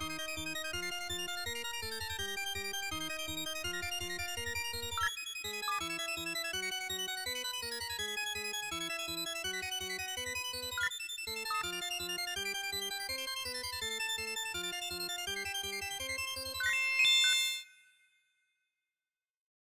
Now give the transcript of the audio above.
Música